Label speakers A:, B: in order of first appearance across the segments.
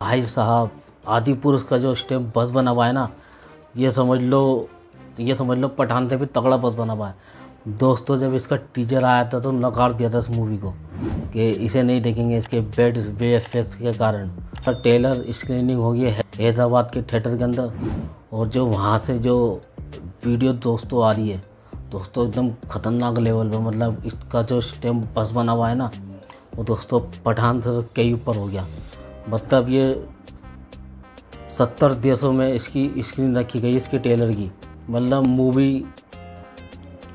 A: भाई साहब, आदि पुरुष का जो स्टेप बस बना हुआ है ना, ये समझ लो, ये समझ लो पठान से भी तगड़ा बस बना हुआ है। दोस्तों, जब इसका टीजर आया था तो नकार दिया था इस मूवी को कि इसे नहीं देखेंगे इसके बेड वे एफेक्ट्स के कारण। सर टेलर स्क्रीनिंग हो गई हैदराबाद के थिएटर के अंदर। और जो वहाँ से जो वीडियो दोस्तों आ रही है, दोस्तों एकदम ख़तरनाक लेवल पर मतलब इसका जो स्टेम बस बना हुआ है ना, वो दोस्तों पठान से कई ऊपर हो गया। मतलब ये सत्तर देशों में इसकी स्क्रीन रखी गई, इसके टेलर की। मतलब मूवी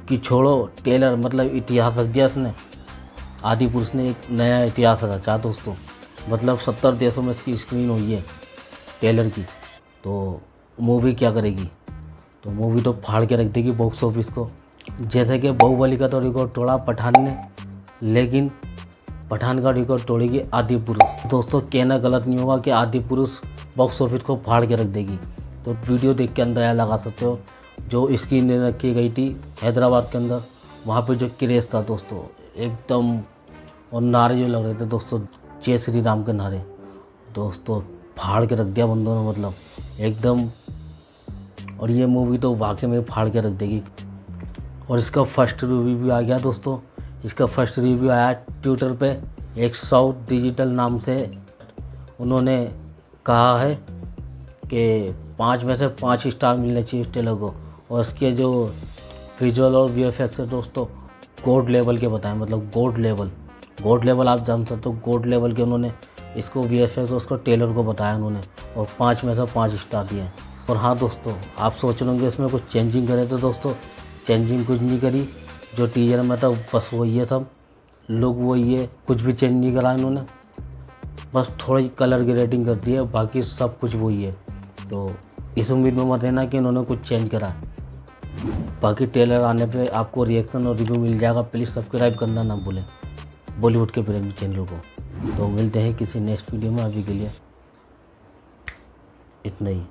A: की छोड़ो टेलर मतलब इतिहास रख दिया इसने आदि पुरुष ने एक नया इतिहास रचा दोस्तों। मतलब सत्तर देशों में इसकी स्क्रीन हुई है टेलर की। तो मूवी क्या करेगी? तो मूवी तो फाड़ के रख देगी बॉक्स ऑफ़िस को। जैसे कि बाहुबली का तो रिकॉर्ड तोड़ा पठान ने, लेकिन पठान रिकॉर्ड तोड़ेगी आदि पुरुष। दोस्तों, कहना गलत नहीं होगा कि आदि पुरुष बॉक्स ऑफ़िस को फाड़ के रख देगी। तो वीडियो देख के अंदाज़ा लगा सकते हो, जो स्क्रीन रखी गई थी हैदराबाद के अंदर, वहाँ पे जो क्रेज था दोस्तों, एकदम और नारे जो लग रहे थे दोस्तों, जय श्री राम के नारे। दोस्तों, फाड़ के रख दिया बंदों ने मतलब एकदम, और ये मूवी तो वाकई में फाड़ के रख देगी। और इसका फ़र्स्ट रिव्यू भी आ गया दोस्तों इसका फ़र्स्ट रिव्यू आया ट्विटर पे, एक साउथ डिजिटल नाम से उन्होंने कहा है कि पाँच में से पाँच स्टार मिलने चाहिए इस टेलर को और इसके जो विजुअल और वी एफ़ एक्स है दोस्तों गोड लेवल के बताएँ मतलब गोड लेवल गोड लेवल आप जान सकते हो गोड लेवल के उन्होंने इसको वी एफ़ एक्स उसको टेलर को बताया उन्होंने। और पाँच में से पाँच स्टार दिए और हाँ दोस्तों, आप सोच रहे होंगे इसमें कुछ चेंजिंग करें तो दोस्तों चेंजिंग कुछ नहीं करी। जो टीजर में था बस वही है सब। लुक वही है, कुछ भी चेंज नहीं करा इन्होंने। बस थोड़ी कलर की रेटिंग कर दी है, बाकी सब कुछ वही है। तो इस उम्मीद में मत रहना कि इन्होंने कुछ चेंज करा। बाकी टेलर आने पे आपको रिएक्शन और रिव्यू मिल जाएगा। प्लीज़ सब्सक्राइब करना ना भूलें बॉलीवुड के प्रेमी चैनल को। तो मिलते हैं किसी नेक्स्ट वीडियो में, अभी के लिए। इतना ही।